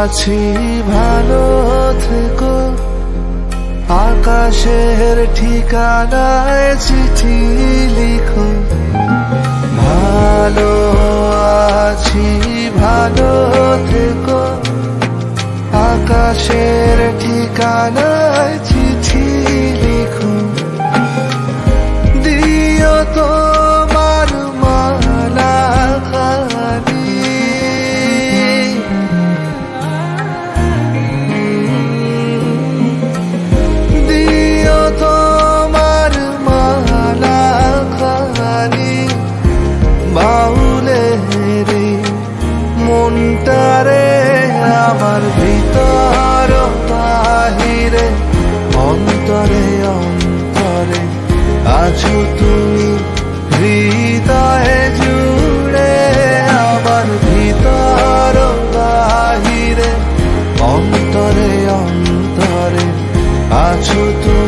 আছি ভালো থেকো। আকাশের ঠিকানায় চিঠি লিখো। ভালো আছি ভালো থেকো। আকাশের ঠিকানায় আছো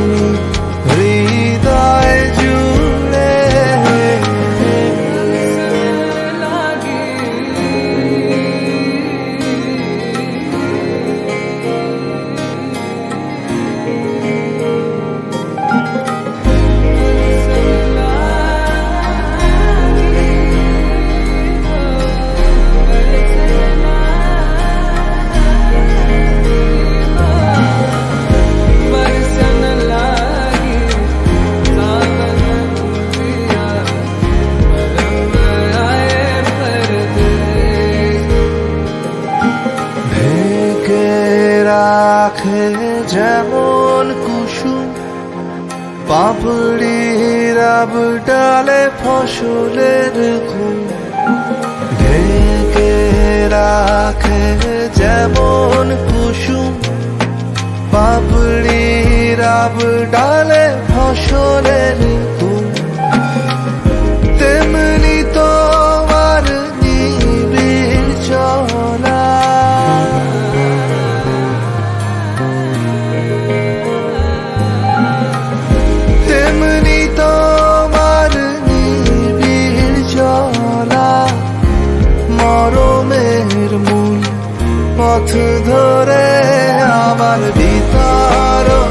যেমন কুসুম পাপড়ি রাব ডালে ফসলের ঘুম। ঢেকে রাখে যেমন কুসুম পাপড়ি রাব ডালে ফসলের মরমের মূল পথ ধরে আমার বিতারণ